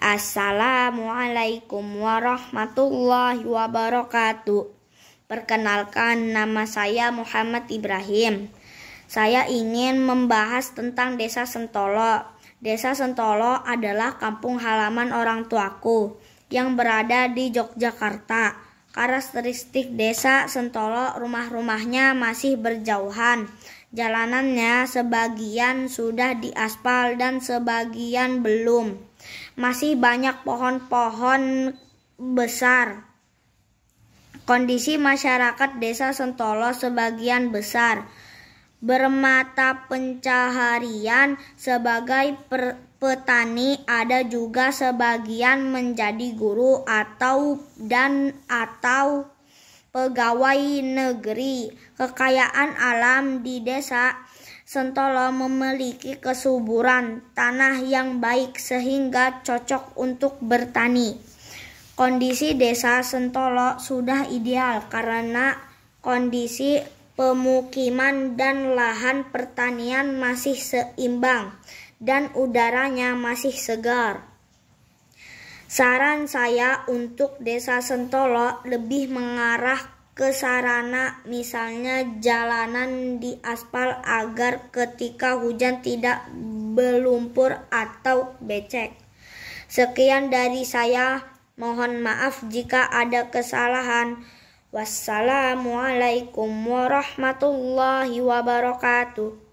Assalamualaikum warahmatullahi wabarakatuh. Perkenalkan, nama saya Muhammad Ibrahim. Saya ingin membahas tentang Desa Sentolo. Desa Sentolo adalah kampung halaman orang tuaku yang berada di Yogyakarta. Karakteristik Desa Sentolo, rumah-rumahnya masih berjauhan. Jalanannya sebagian sudah diaspal dan sebagian belum masih banyak pohon-pohon besar. Kondisi masyarakat desa Sentolo sebagian besar bermata pencaharian sebagai per, petani ada juga sebagian menjadi guru atau dan atau pegawai negeri. Kekayaan alam di desa Sentolo memiliki kesuburan tanah yang baik sehingga cocok untuk bertani. Kondisi desa Sentolo sudah ideal karena kondisi pemukiman dan lahan pertanian masih seimbang dan udaranya masih segar. Saran saya untuk desa Sentolo lebih mengarah ke sarana misalnya jalanan di aspal agar ketika hujan tidak berlumpur atau becek. Sekian dari saya. Mohon maaf jika ada kesalahan. Wassalamualaikum warahmatullahi wabarakatuh.